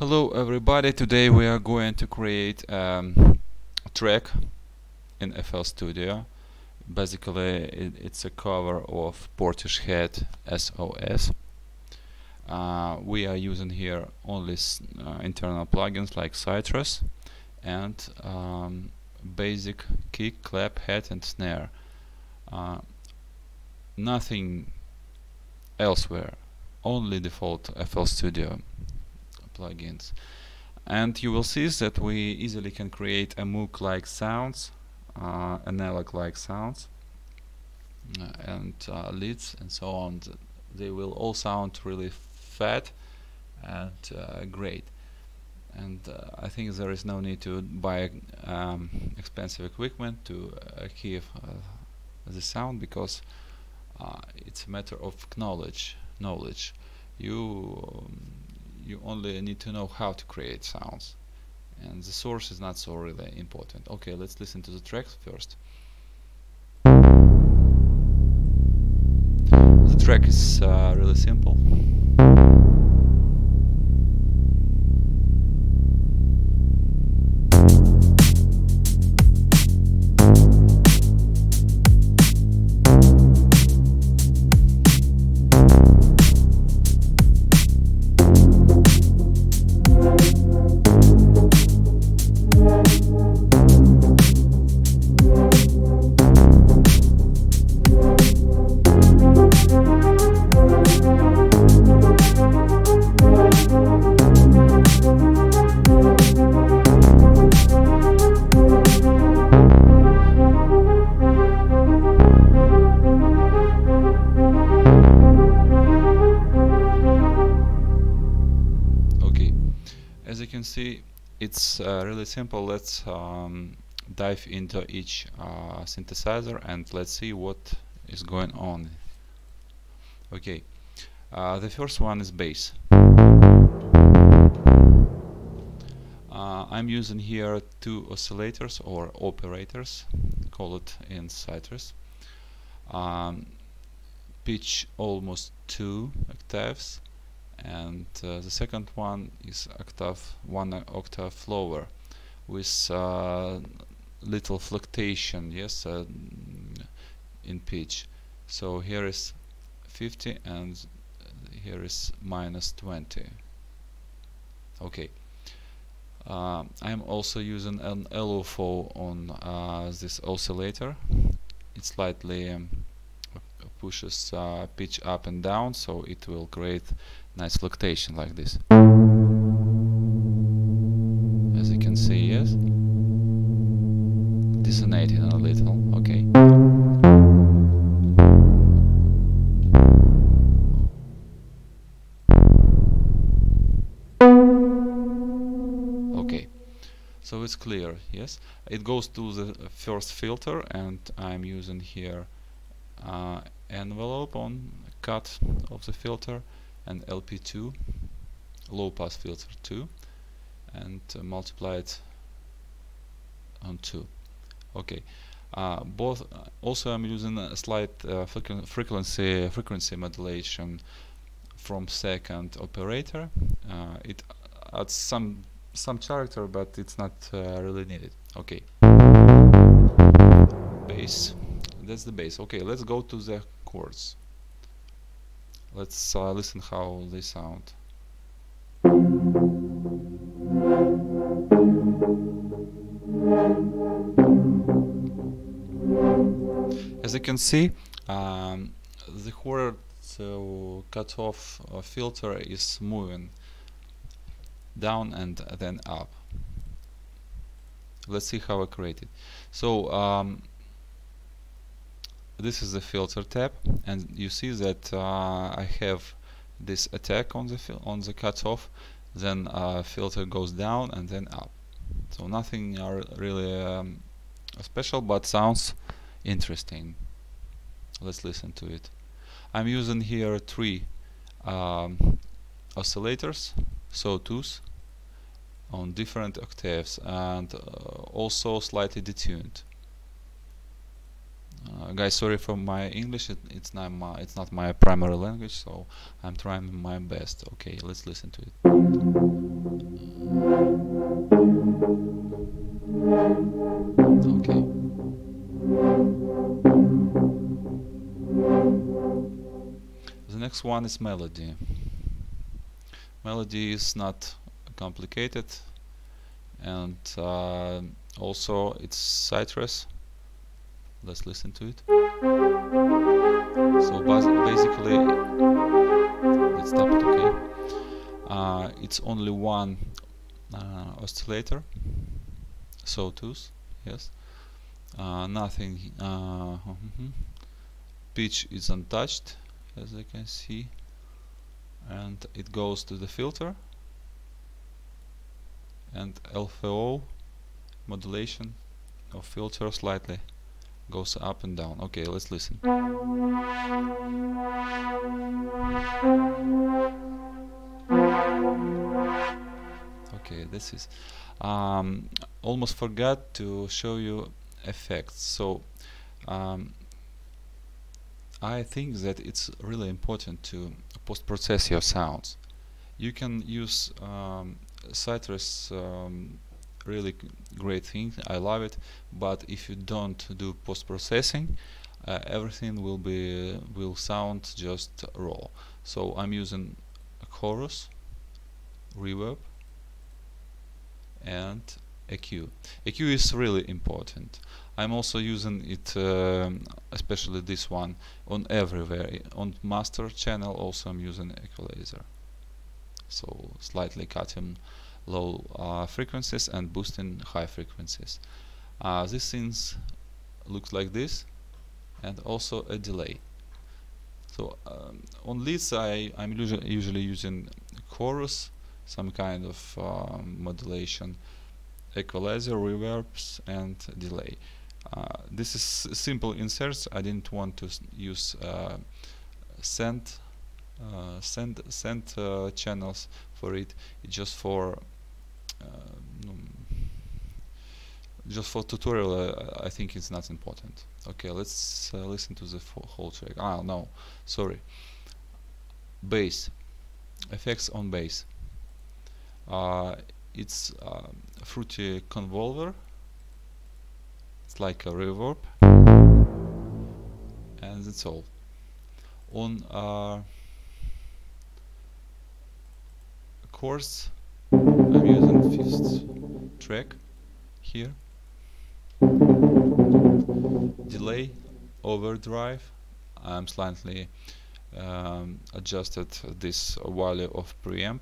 Hello everybody, today we are going to create um, a track in FL Studio. Basically it, it's a cover of Portishead SOS. Uh, we are using here only uh, internal plugins like Sytrus and um, basic kick, clap, hat and snare. Uh, nothing elsewhere, only default FL Studio plugins. And you will see that we easily can create a Moog like sounds uh, analog like sounds uh, and uh, leads and so on. They will all sound really fat and uh, great. And uh, I think there is no need to buy um, expensive equipment to achieve the sound because it's a matter of knowledge knowledge. You um, you only need to know how to create sounds. And the source is not so really important. Okay let's listen to the tracks first. The track is uh, really simple can see it's uh, really simple. Let's um, dive into each uh, synthesizer and let's see what is going on. Okay uh, the first one is bass. Uh, I'm using here two oscillators or operators call it in Sytrus um, pitch almost two octaves and uh, the second one is octave one octave lower with uh, little fluctuation yes uh, in pitch. So here is 50 and here is minus 20 okay. Uh, I'm also using an LFO on uh, this oscillator. It slightly um, pushes uh, pitch up and down so it will create nice fluctuation like this. As you can see yes. Dissonating a little okay. Okay. So it's clear yes. It goes to the first filter and I'm using here uh, envelope on cut of the filter and LP2 low pass filter 2 and uh, multiply it on 2 okay uh, both uh, also I'm using a slight uh, frequency frequency modulation from second operator. Uh, it adds some some character but it's not uh, really needed. Okay. Bass that's the bass okay let's go to the chords let's uh, listen how they sound. As you can see um, the chord so cutoff uh, filter is moving down and then up. Let's see how I create it. So um, this is the filter tab and you see that uh, I have this attack on the on the cutoff then uh, filter goes down and then up. So nothing really um, special but sounds interesting. Let's listen to it. I'm using here three um, oscillators sawtooth on different octaves and uh, also slightly detuned guys sorry for my English it, it's not my it's not my primary language so I'm trying my best okay let's listen to it Okay. The next one is melody. Melody is not complicated and uh, also it's Sytrus. Let's listen to it. So basically, let's stop it. Okay, uh, it's only one uh, oscillator, sawtooth. Yes, uh, nothing. Uh, pitch is untouched, as I can see, and it goes to the filter and LFO modulation of filter slightly goes up and down. Okay, let's listen. Okay, this is um, almost forgot to show you effects. So um, I think that it's really important to post-process your sounds. You can use um, Sytrus um, really great thing I love it. But if you don't do post-processing uh, everything will be will sound just raw. So I'm using a chorus reverb and EQ EQ is really important. I'm also using it um, especially this one on everywhere. On master channel also I'm using equalizer. So slightly cutting low uh, frequencies and boosting high frequencies. Uh, this things looks like this and also a delay. So um, on leads I, I'm usually using chorus, some kind of um, modulation, equalizer, reverbs and delay. Uh, this is simple inserts, I didn't want to use uh, send uh, send send uh, channels for it. Just for uh, just for tutorial. Uh, I think it's not important. Okay, let's uh, listen to the whole track. Ah, no, sorry. Bass effects on bass. it's fruity convolver. It's like a reverb, and that's all. On course I'm using fifth track here. Delay overdrive. I'm slightly um, adjusted this value of preamp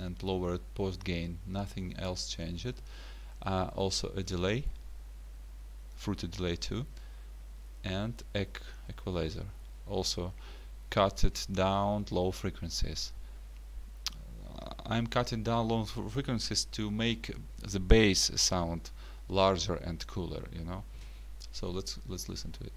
and lowered post gain nothing else changed. Uh, also a delay fruity delay too and eq equalizer. Also cut it down low frequencies I'm cutting down low frequencies to make the bass sound larger and cooler you know? So let's let's listen to it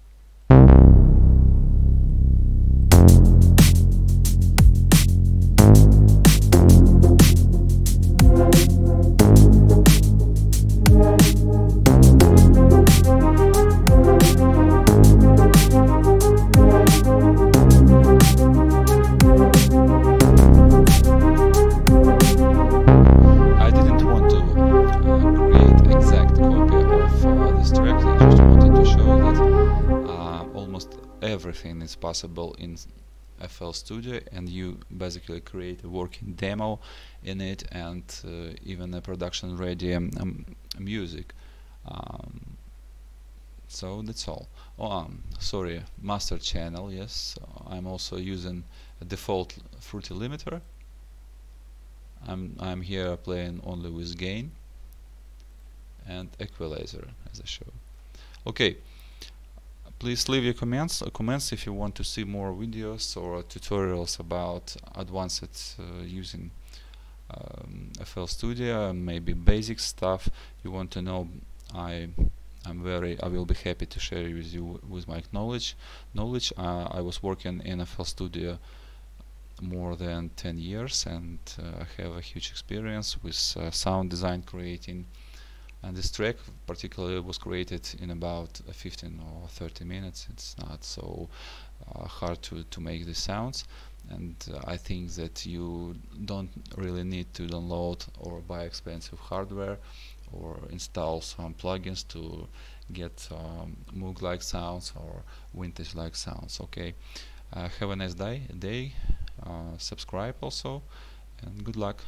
is possible in FL Studio and you basically create a working demo in it and uh, even a production ready um, um, music. Um, so that's all. Oh um, sorry master channel yes. I'm also using a default fruity limiter. I'm, I'm here playing only with gain and equalizer as I show. Okay please leave your comments uh, comments if you want to see more videos or tutorials about advanced uh, using um, FL Studio maybe basic stuff you want to know I I'm very I will be happy to share with you with my knowledge knowledge. Uh, I was working in FL Studio more than 10 years and uh, I have a huge experience with uh, sound design creating and this track particularly was created in about 15 or 30 minutes. It's not so uh, hard to, to make the sounds. And uh, I think that you don't really need to download or buy expensive hardware or install some plugins to get um, Moog-like sounds or vintage-like sounds okay? Uh, have a nice day day uh, subscribe also and good luck